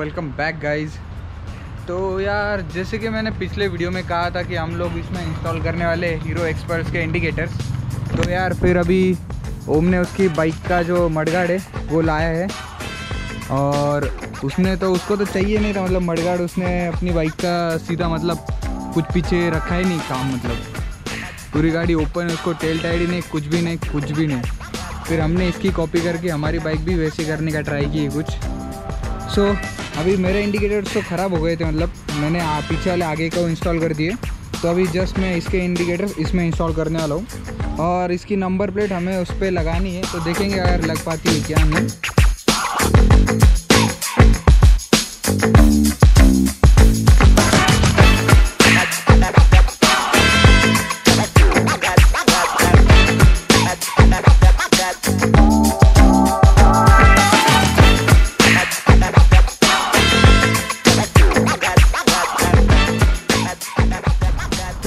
Welcome back guys तो यार जैसे कि मैंने पिछले वीडियो में कहा था कि हम लोग इसमें इंस्टॉल करने वाले हीरो एक्सपर्ट्स के इंडिकेटर्स तो यार फिर अभी ओम ने उसकी बाइक का जो मडगाड़ है वो लाया है। और उसने तो उसको तो चाहिए नहीं था मतलब मडगाड़ उसने अपनी बाइक का सीधा मतलब कुछ पीछे रखा ही नहीं काम मतलब। पूरी गाड़ी ओपन है उसको टेल टाइड ही नहीं कुछ भी नहीं कुछ भी नहीं। फिर हमने इसकी कॉपी करके हमारी बाइक भी वैसे करने का ट्राई की कुछ। सो so, अभी मेरे इंडिकेटर्स तो ख़राब हो गए थे मतलब मैंने पीछे वाले आगे को इंस्टॉल कर दिए। तो अभी जस्ट मैं इसके इंडिकेटर्स इसमें इंस्टॉल करने वाला हूँ। और इसकी नंबर प्लेट हमें उस पर लगानी है तो देखेंगे अगर लग पाती है क्या हमें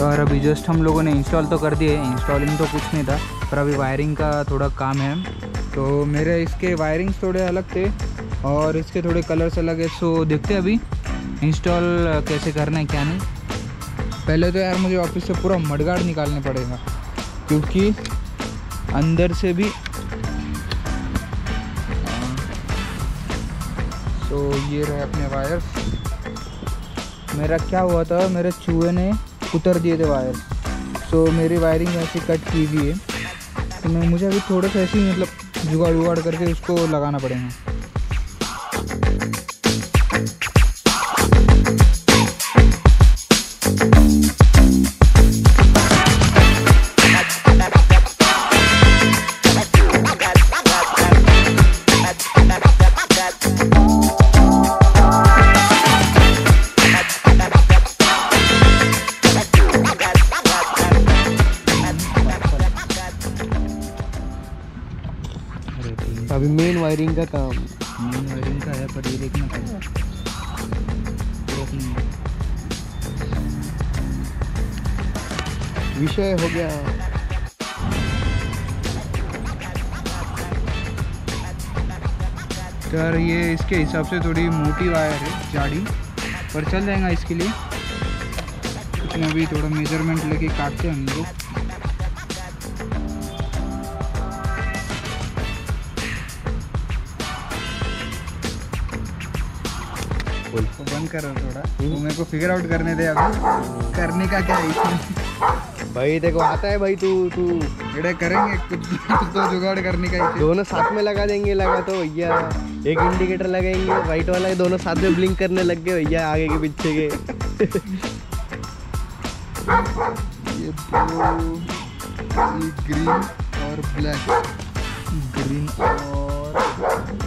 और अभी जस्ट हम लोगों ने इंस्टॉल तो कर दिए इंस्टॉलिंग तो कुछ नहीं था, पर अभी वायरिंग का थोड़ा काम है। तो मेरे इसके वायरिंग्स थोड़े अलग थे और इसके थोड़े कलर्स अलग है। सो देखते अभी इंस्टॉल कैसे करना है, क्या नहीं। पहले तो यार मुझे ऑफ़िस से पूरा मडगाड़ निकालने पड़ेगा, क्योंकि अंदर से भी तो ये रहे अपने वायर्स मेरा क्या हुआ था, मेरे चूहे ने उतर दिए थे वायर। सो मेरी वायरिंग ऐसे कट की हुई है। तो मैं, मुझे अभी थोड़ा सा ऐसे ही मतलब जुगाड़ उगाड़ करके उसको लगाना पड़ेगा। अभी मेन वायरिंग का काम। मेन वायरिंग का है पर ये देखना पड़ेगा। विषय हो गया। तो यार ये इसके हिसाब से थोड़ी मोटी वायर है जाड़ी। पर चल जाएगा इसके लिए। लेकिन अभी थोड़ा मेज़रमेंट लेके काटते हैं हम लोग। बंद कर थोड़ा। तो मेरे को फिगर आउट करने दे अभी। करने का क्या है? इसमें भाई देखो आता है भाई तू तू। बेटा करेंगे कुछ तो जुगाड़ करने का दोनों साथ में लगा देंगे लगा तो भैया। एक इंडिकेटर लगाएँगे राइट वाला है दोनों साथ में ब्लिंक करने लग गए भैया आगे के पीछे के। ये ग्रीन और ब्लैक ग्रीन और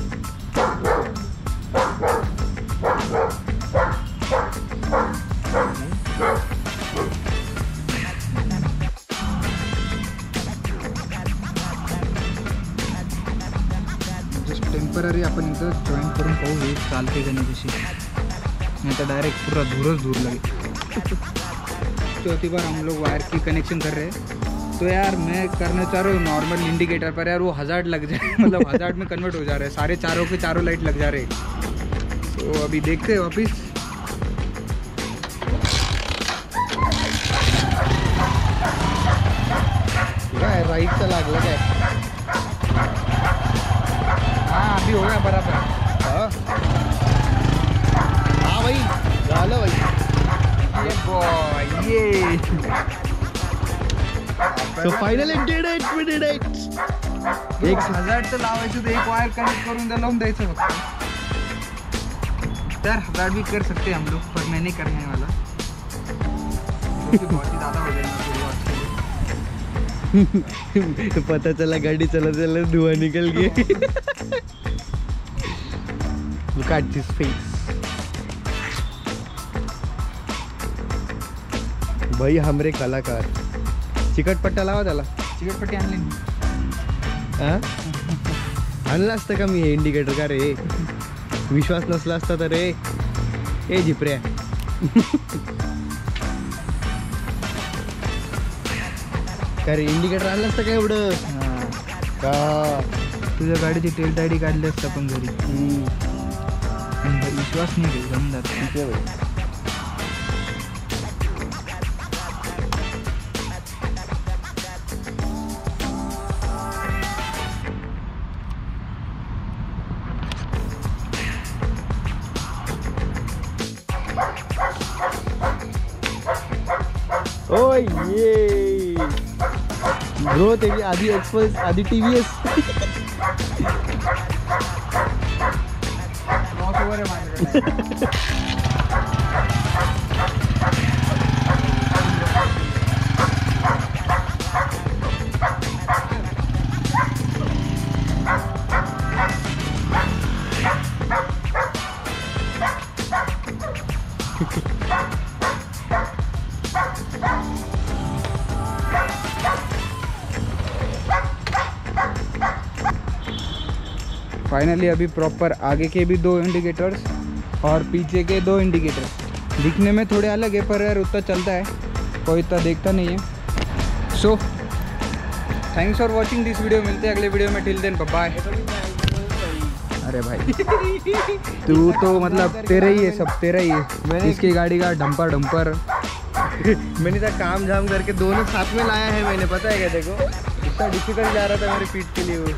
टेम्पररी आपण इथं जॉईन करून पाहू हे चालते का नाही कशी नहीं तो डायरेक्ट पूरा धूरस धूर लगे चौथी बार हम लोग वायर की कनेक्शन कर रहे. हैं तो यार, मैं करना चाह रहा हूँ नॉर्मल इंडिकेटर पर यार वो हज़ार लग जाए मतलब हज़ार में कन्वर्ट हो जा रहे हैं. सारे चारों के चारों लाइट लग जा रहे तो अभी देखते हैं वापिस. काय राईटचा लागला काय so finally did it we did it एक हजारचं लावायचं तर एक वायर कनेक्ट करून द्या लावून द्यायचं फक्त तर हज़ार भी कर सकते हैं हम लोग पर मैं नहीं करने वाला बहुत ही ज़्यादा हो जाएगा आपके लिए। पता चला गाड़ी चला चला धुआँ निकल गया Look at this face. भाई हमरे कलाकार। चिकटपट्टा लावा त्याला। चिकटपट्टी आणली. हा? आणलं असतं का मी हे इंडिकेटर का रे? विश्वास नसला असता तर रे. ए झिपऱ्या. का रे इंडिकेटर आणलं असतं का एवढं. का? तुझ्या गाडीची टेल टायडी काढली असतं आपण घरी. विश्वास नहीं रहेगा अंदर ओय ये। ब्रो तेरी आधी एक्सप्रेस आधी टीवीएस। क्रॉसओवर है फाइनली अभी प्रॉपर आगे के भी दो इंडिकेटर्स और पीछे के दो इंडिकेटर्स दिखने में थोड़े अलग है, पर यार उतना चलता है। कोई इतना देखता नहीं है। So thanks for watching this video मिलते हैं अगले वीडियो में। टिल देन बाय अरे भाई। तू तो मतलब तेरा ही है सब तेरा ही है। मैंने- इसकी गाड़ी का डंपर डंपर। मैंने तो काम झाम करके दोनों साथ में लाया है मैंने पता है क्या देखो इतना डिफ़िकल्ट जा रहा था मेरी पीठ के लिए वो।